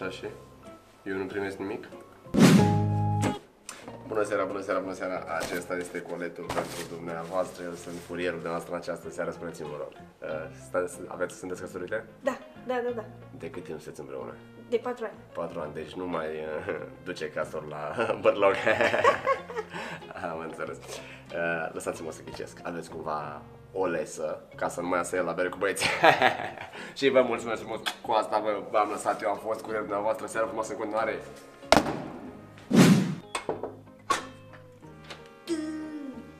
Așa și? Eu nu primesc nimic? Bună seara, bună seara, bună seara! Acesta este coletul pentru dumneavoastră. Eu sunt furierul dumneavoastră în această seară. Spuneți-mi, vă rog. Uh, stați, aveți, sunteți căsătorite? Da, da, da, da. De cât timp sunteți împreună? De patru ani. Patru ani, deci nu mai uh, duce castor la bărloc. Am înțeles. Uh, lăsați-mă să ghicesc. Aveți cumva o lesă ca să nu mai iasă el la bere cu băieți. și vă mulțumesc frumos. Cu asta vă, v-am lăsat. Eu am fost cu dumneavoastră. Seara frumoasă în continuare. Tu,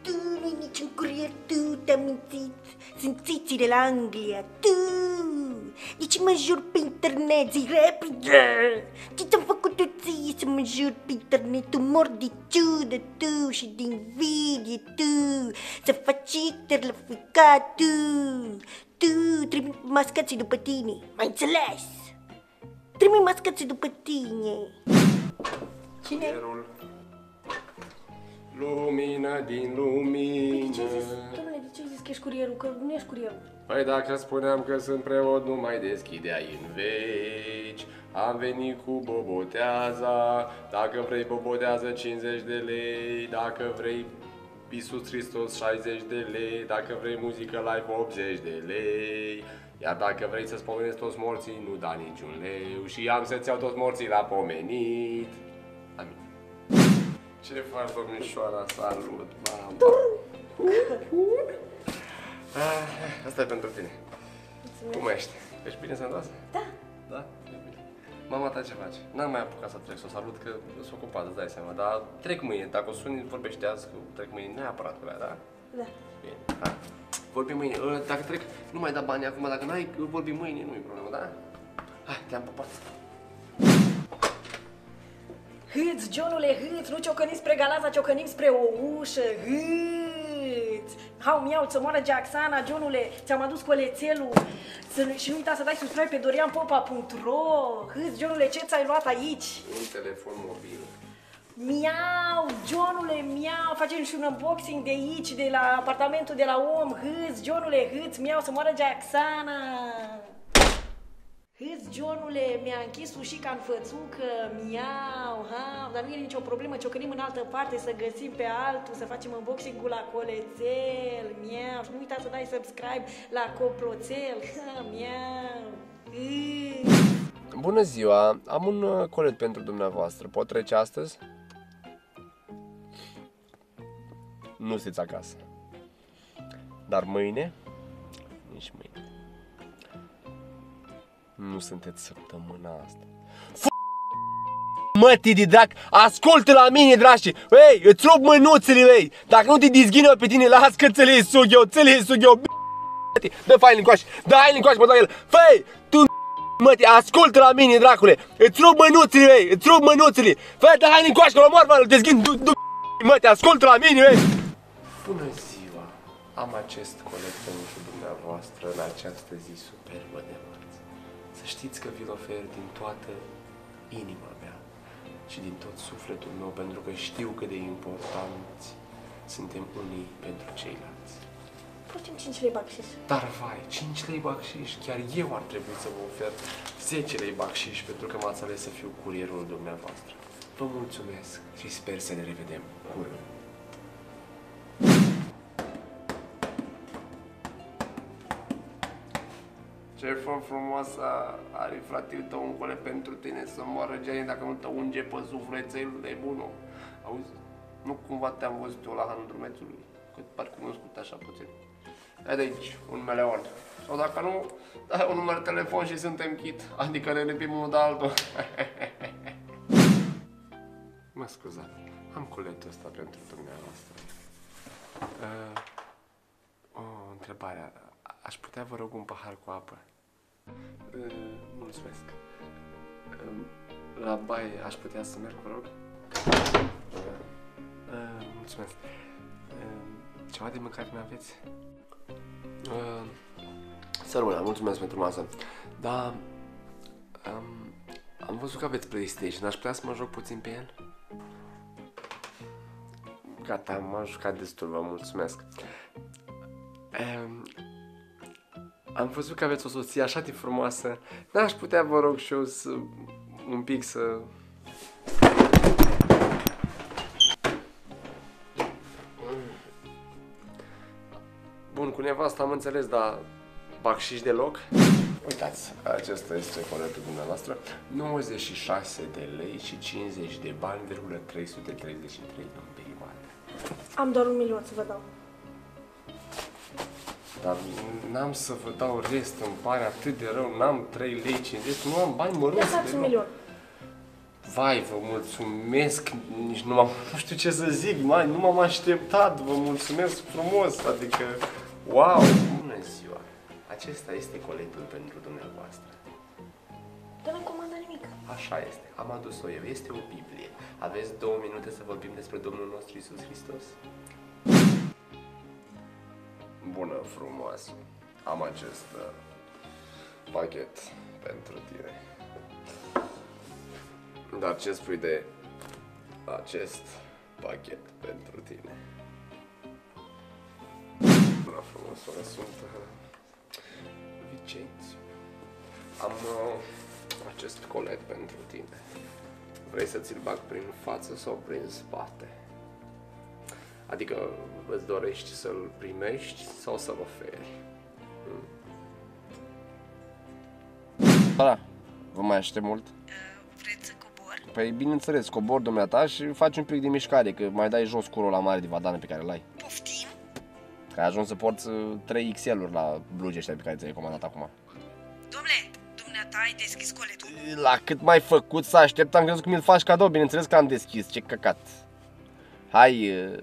tu nu niciun curier, tu te-am mințit. Sunt țiții de la Anglia, tu. Deci mă jur pe internet, zi repede. Ce ți-am făcut tu ție să mă jur pe internet? Tu mor de ciudă, tu, și din invidie, tu. Să faci icter la ficat, tu. Tu, trimit mascații după tine, mai înțeles? Trimit mascații după tine. Cine? Cerul. Lumină din lumină. De ce ai zis, domnule, de ce ai zis că ești curierul? Că nu ești curierul. Păi dacă spuneam că sunt preot, nu mai deschideai în veci. Am venit cu boboteaza, dacă vrei bobotează 50 de lei, dacă vrei Iisus Hristos 60 de lei, dacă vrei muzică live 80 de lei. Iar dacă vrei să spomenezi toți morții, nu da niciun leu și am să-ți iau toți morții la pomenit. Amin. Ce faci, domnișoara? Salut, mamă! Ah, Asta e pentru tine. Cum ești? Ești bine sănătoasă? Da. Da? E bine. Mama ta ce face? N-am mai apucat să trec să o salut că sunt ocupat, îți dai seama, dar trec mâine. Dacă o suni, vorbește azi, că trec mâine neapărat cu ea, da? Da. Bine. Hai. Vorbim mâine. Ă, Dacă trec, nu mai da bani acum, dacă n-ai, vorbim mâine, nu e problemă, da? Hai, te-am pupat. Hâț, Johnule, hâț, nu ciocănim spre Galaza, ciocănim spre o ușă, hâț! Hau, miau, să moară Jacksana, Johnule, ți-am adus colețelul să, nu- și nu uita să dai subscribe pe dorianpopa.ro Hâț, Johnule, ce ți-ai luat aici? Un telefon mobil. Miau, Johnule, miau, facem și un unboxing de aici, de la apartamentul de la om, hâț, Johnule, hâț, miau, să moară Jacksana! Hâț, Johnule, mi-a închis ușica în fățucă, miau, ha, dar nu e nicio problemă, ciocănim în altă parte, să găsim pe altul, să facem unboxing-ul la colețel, miau, și nu uita să dai subscribe la coploțel, ha, miau, hâț. Bună ziua, am un uh, colet pentru dumneavoastră. Pot trece astăzi? Nu sunteți acasă. Dar mâine? Nici mâine. Nu sunteți săptămâna asta. F- Mă, Tididac, ascultă la mine, dragi! Ei, îți rup mânuțele, ei! Dacă nu te dizghină pe tine, las că ți le sug eu, ți le sug eu, b- Dă fain încoace, dă hai încoace, mă dau el! Făi, tu Mă, te ascultă la mine, dracule! Îți rup mânuțele, vei! Îți rup mânuțele! Fă, dă hai încoace, că l mor, mă, îl dezghin, du, du, mă, te ascultă la mine, vei! Bună ziua! Am acest colet pentru dumneavoastră în această zi superbă de marți. Să știți că vi-l ofer din toată inima mea și din tot sufletul meu, pentru că știu cât de importanți suntem unii pentru ceilalți. Facem 5 lei bacșiș. Dar vai, 5 lei bacșiș, chiar eu ar trebui să vă ofer 10 lei bacșiș pentru că m-ați ales să fiu curierul dumneavoastră. Vă mulțumesc și sper să ne revedem curând. Ce fă frumoasă are fratele tău un cole pentru tine să moară Gianni dacă nu te unge pe sufletel de bunul. Auzi, nu cumva te-am văzut eu la hanul drumețului, că parcă cunoscut așa puțin. Hai de aici, un meleon. Sau dacă nu, dai un număr de telefon și suntem chit. Adică ne lipim unul de altul. mă scuzați, am culetul ăsta pentru dumneavoastră. Uh, o întrebare. Aș putea vă rog un pahar cu apă? Uh, mulțumesc. Uh, la baie aș putea să merg, vă rog? Uh, uh, mulțumesc. Uh, ceva de mâncare mai aveți? Uh, să rămână, mulțumesc pentru masă. Da, um, am văzut că aveți PlayStation, aș putea să mă joc puțin pe el? Gata, m-am jucat destul, vă mulțumesc. Um, am văzut că aveți o soție așa de frumoasă. N-aș putea, vă rog, și eu să un pic să... Bun, cu nevasta am înțeles, dar bacșiș deloc? Uitați, acesta este coletul dumneavoastră. 96 de lei și 50 de bani, virgulă 333 în perioadă. Am doar un milion să vă dau. Dar n-am să vă dau rest, îmi pare atât de rău, n-am 3 lei 50, nu am bani mărunți Lăsați un deloc. milion. Vai, vă mulțumesc, nici nu, m-am, nu știu ce să zic, mai, nu m-am așteptat, vă mulțumesc frumos, adică, wow! Bună ziua! Acesta este colectul pentru dumneavoastră. Dar nu comanda nimic. Așa este, am adus-o eu, este o Biblie. Aveți două minute să vorbim despre Domnul nostru Isus Hristos? Bună, frumoasă! Am acest uh, pachet pentru tine. Dar ce spui de acest pachet pentru tine? Bună, frumoasă, sunt uh, Vicențiu. Am uh, acest colet pentru tine. Vrei să ți-l bag prin față sau prin spate? Adică îți dorești să-l primești sau să-l oferi? Da, vă mai aștept mult? Vreți să cobor? Păi bineînțeles, cobor dumneata și faci un pic de mișcare, că mai dai jos curul la mare de vadane pe care l-ai. Poftim? Că ai ajuns să porți uh, 3 XL-uri la blugi ăștia pe care ți-ai comandat acum. Domnule, dumneata ai deschis coletul? La cât mai făcut să aștept, am crezut că mi-l faci cadou, bineînțeles că am deschis, ce căcat. Hai, uh,